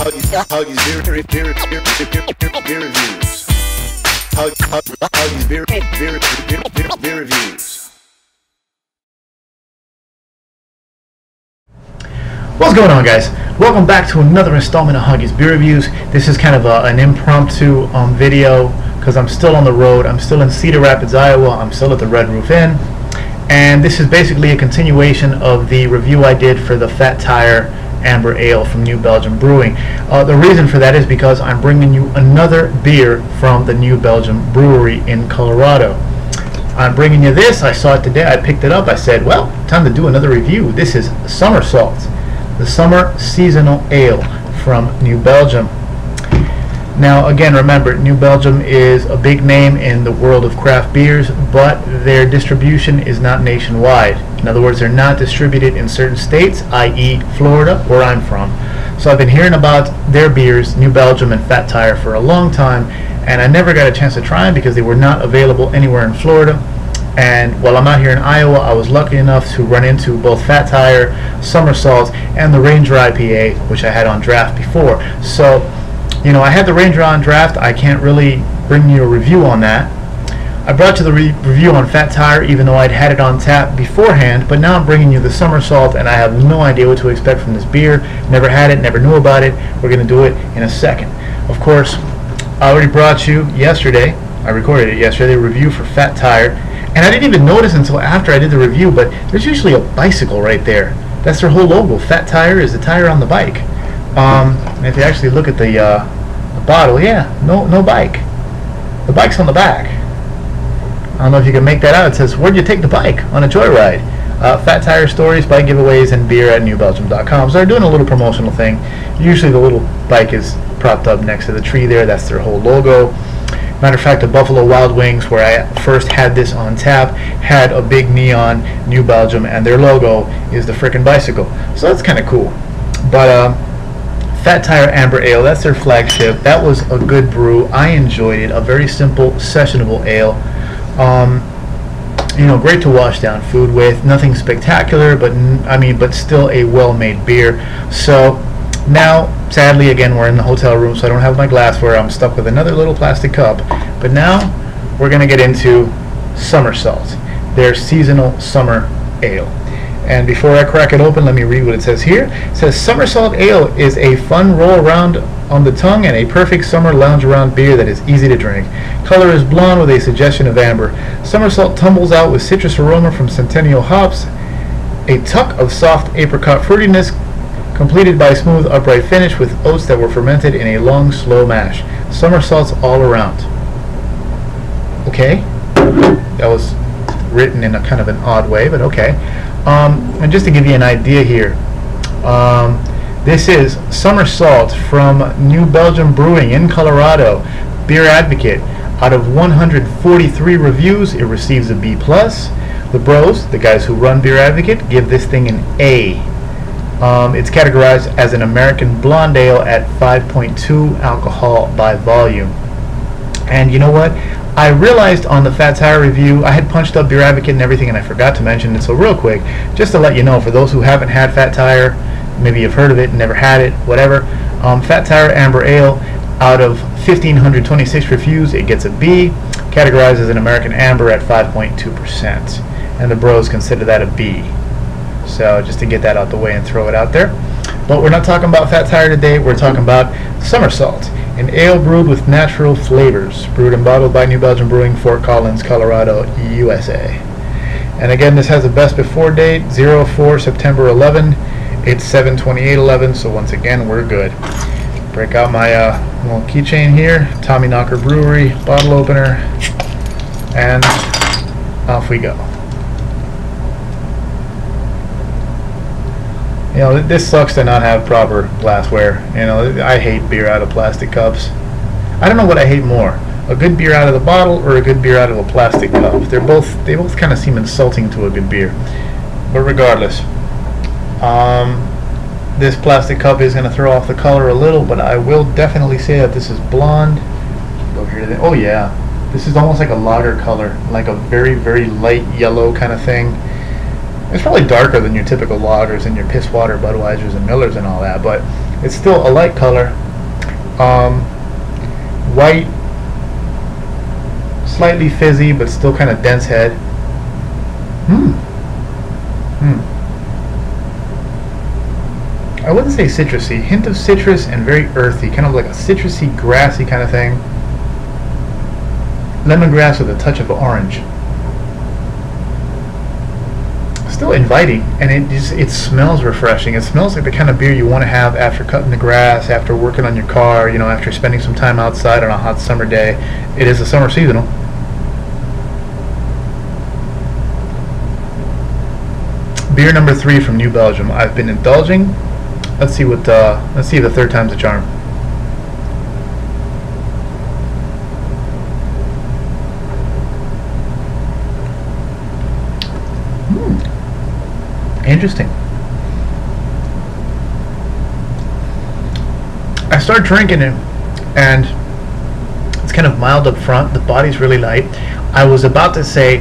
Hoggie's, Hoggie's beer, beer, beer, beer, beer, beer, beer reviews. Hug, hug, Hoggie's beer, beer, beer, beer, beer reviews. What's going on guys? Welcome back to another installment of Hoggie's Beer Reviews. This is kind of a, an impromptu um, video because I'm still on the road. I'm still in Cedar Rapids, Iowa. I'm still at the Red Roof Inn. And this is basically a continuation of the review I did for the Fat Tire Amber Ale from New Belgium Brewing. Uh, the reason for that is because I'm bringing you another beer from the New Belgium Brewery in Colorado. I'm bringing you this. I saw it today. I picked it up. I said, well, time to do another review. This is Somersault, the Summer Seasonal Ale from New Belgium. Now, again, remember, New Belgium is a big name in the world of craft beers, but their distribution is not nationwide. In other words, they're not distributed in certain states, i.e., Florida, where I'm from. So I've been hearing about their beers, New Belgium and Fat Tire, for a long time, and I never got a chance to try them because they were not available anywhere in Florida. And while I'm out here in Iowa, I was lucky enough to run into both Fat Tire, Somersault, and the Ranger IPA, which I had on draft before. So you know, I had the Ranger on draft. I can't really bring you a review on that. I brought to the re review on Fat Tire, even though I'd had it on tap beforehand, but now I'm bringing you the Somersault, and I have no idea what to expect from this beer. Never had it, never knew about it. We're going to do it in a second. Of course, I already brought you yesterday, I recorded it yesterday, review for Fat Tire, and I didn't even notice until after I did the review, but there's usually a bicycle right there. That's their whole logo. Fat Tire is the tire on the bike. Um, if you actually look at the, uh, the bottle, yeah, no, no bike. The bike's on the back. I don't know if you can make that out. It says, "Where'd you take the bike on a joyride?" Uh, Fat Tire stories, bike giveaways, and beer at newbelgium.com. So they're doing a little promotional thing. Usually the little bike is propped up next to the tree there. That's their whole logo. Matter of fact, the Buffalo Wild Wings, where I first had this on tap, had a big neon New Belgium, and their logo is the frickin' bicycle. So that's kind of cool. But uh, Fat Tire Amber Ale, that's their flagship. That was a good brew. I enjoyed it. A very simple, sessionable ale. Um, you know, great to wash down food with. Nothing spectacular, but I mean, but still a well-made beer. So now, sadly, again, we're in the hotel room, so I don't have my glassware. I'm stuck with another little plastic cup. But now, we're gonna get into Somersault, their seasonal summer ale. And before I crack it open, let me read what it says here. It says Somersault Ale is a fun roll around on the tongue and a perfect summer lounge around beer that is easy to drink. Color is blonde with a suggestion of amber. Somersault tumbles out with citrus aroma from Centennial hops, a tuck of soft apricot fruitiness completed by a smooth upright finish with oats that were fermented in a long slow mash. Somersaults all around. Okay, that was written in a kind of an odd way, but okay. Um, and just to give you an idea here, um, this is Somersault from New Belgium Brewing in Colorado, Beer Advocate. Out of 143 reviews, it receives a B+. The bros, the guys who run Beer Advocate, give this thing an A. Um, it's categorized as an American blonde ale at 5.2 alcohol by volume. And you know what? I realized on the Fat Tire review, I had punched up Beer Advocate and everything, and I forgot to mention it. So real quick, just to let you know, for those who haven't had Fat Tire, maybe you've heard of it, and never had it, whatever. Um, Fat Tire Amber Ale, out of 1,526 reviews, it gets a B, categorized as an American Amber at 5.2%. And the bros consider that a B. So just to get that out the way and throw it out there. But we're not talking about Fat Tire today, we're talking about Somersault an ale brewed with natural flavors, brewed and bottled by New Belgium Brewing, Fort Collins, Colorado, USA. And again, this has a best before date, 04 September 11. It's 72811, so once again, we're good. Break out my uh, little keychain here, Tommyknocker Brewery, bottle opener, and off we go. You know, this sucks to not have proper glassware. You know, I hate beer out of plastic cups. I don't know what I hate more, a good beer out of the bottle or a good beer out of a plastic cup. They're both, they both kind of seem insulting to a good beer. But regardless, um, this plastic cup is going to throw off the color a little, but I will definitely say that this is blonde. Oh yeah, this is almost like a lager color, like a very very light yellow kind of thing. It's probably darker than your typical lagers and your piss water Budweisers and Millers and all that, but it's still a light color. Um, white, slightly fizzy, but still kind of dense head. Hmm. Hmm. I wouldn't say citrusy. Hint of citrus and very earthy, kind of like a citrusy, grassy kind of thing. Lemongrass with a touch of orange still inviting, and it just it smells refreshing. It smells like the kind of beer you want to have after cutting the grass, after working on your car, you know, after spending some time outside on a hot summer day. It is a summer seasonal. Beer number three from New Belgium. I've been indulging. Let's see what. Uh, let's see the third time's a charm. Hmm. Interesting. I start drinking it, and it's kind of mild up front. The body's really light. I was about to say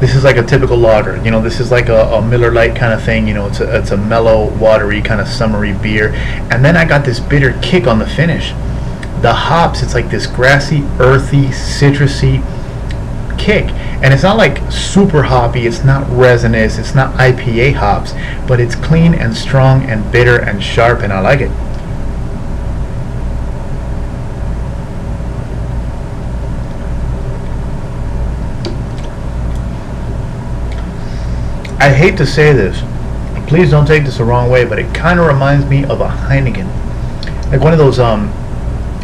this is like a typical lager. You know, this is like a, a Miller Lite kind of thing. You know, it's a, it's a mellow, watery, kind of summery beer. And then I got this bitter kick on the finish. The hops, it's like this grassy, earthy, citrusy kick. And it's not like super hoppy, it's not resinous, it's not IPA hops, but it's clean and strong and bitter and sharp, and I like it. I hate to say this, please don't take this the wrong way, but it kind of reminds me of a Heineken, like one of those um,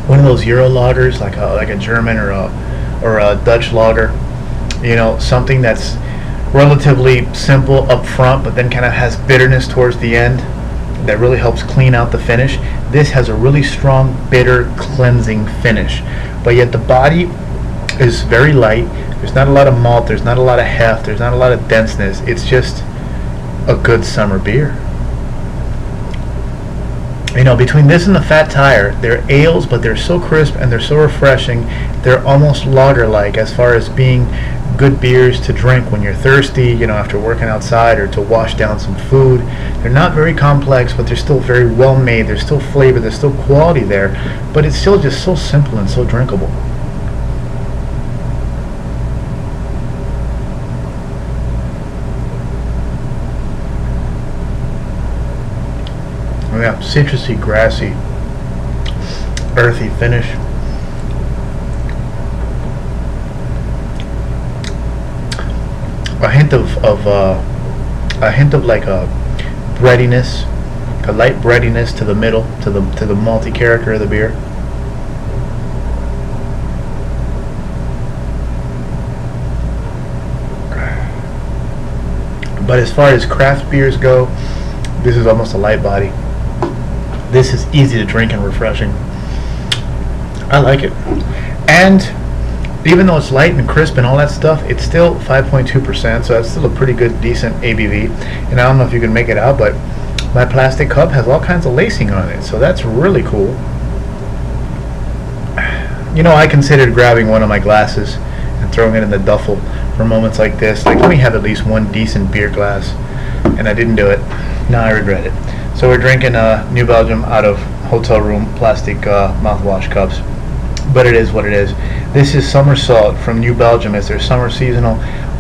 one of those Euro lagers, like a like a German or a or a Dutch lager you know, something that's relatively simple up front, but then kind of has bitterness towards the end that really helps clean out the finish. This has a really strong, bitter, cleansing finish, but yet the body is very light. There's not a lot of malt, there's not a lot of heft, there's not a lot of denseness. It's just a good summer beer. You know, between this and the Fat Tire, they're ales, but they're so crisp and they're so refreshing. They're almost lager-like as far as being good beers to drink when you're thirsty, you know, after working outside or to wash down some food. They're not very complex, but they're still very well made. There's still flavor, there's still quality there, but it's still just so simple and so drinkable. Yeah, citrusy, grassy, earthy finish. a hint of, of uh, a hint of like a breadiness, a light breadiness to the middle, to the to the malty character of the beer. But as far as craft beers go, this is almost a light body. This is easy to drink and refreshing. I like it. And even though it's light and crisp and all that stuff, it's still 5.2%, so that's still a pretty good, decent ABV. And I don't know if you can make it out, but my plastic cup has all kinds of lacing on it, so that's really cool. You know, I considered grabbing one of my glasses and throwing it in the duffel for moments like this. Like, let me have at least one decent beer glass, and I didn't do it. Now I regret it. So we're drinking uh, New Belgium out of hotel room plastic uh, mouthwash cups but it is what it is. This is Somersault from New Belgium. It's their summer seasonal.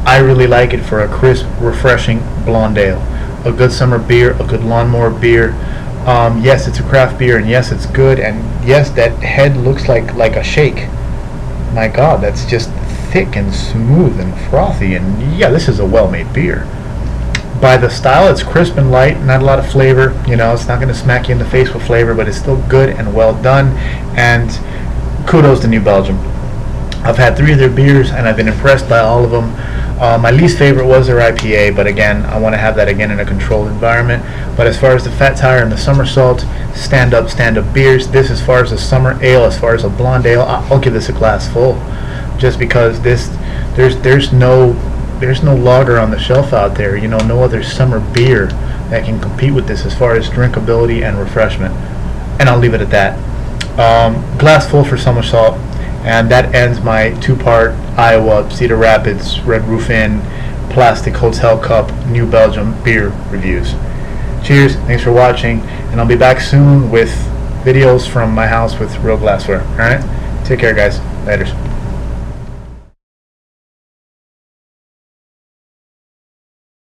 I really like it for a crisp, refreshing blonde ale. A good summer beer, a good lawnmower beer. Um, yes, it's a craft beer, and yes, it's good, and yes, that head looks like like a shake. My God, that's just thick and smooth and frothy, and yeah, this is a well-made beer. By the style, it's crisp and light, not a lot of flavor. You know, it's not going to smack you in the face with flavor, but it's still good and well done, and kudos to New Belgium. I've had three of their beers and I've been impressed by all of them. Uh, my least favorite was their IPA, but again, I want to have that again in a controlled environment. But as far as the Fat Tire and the Somersault, stand up, stand up beers. This, as far as a summer ale, as far as a blonde ale, I'll give this a glass full, just because this, there's there's no there's no lager on the shelf out there. You know, no other summer beer that can compete with this as far as drinkability and refreshment. And I'll leave it at that. Um, glass full for Somersault, and that ends my two-part Iowa Cedar Rapids Red Roof Inn plastic hotel cup New Belgium beer reviews. Cheers, thanks for watching, and I'll be back soon with videos from my house with real glassware. Alright? Take care, guys. Laters.